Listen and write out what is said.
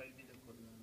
kaybeder konular.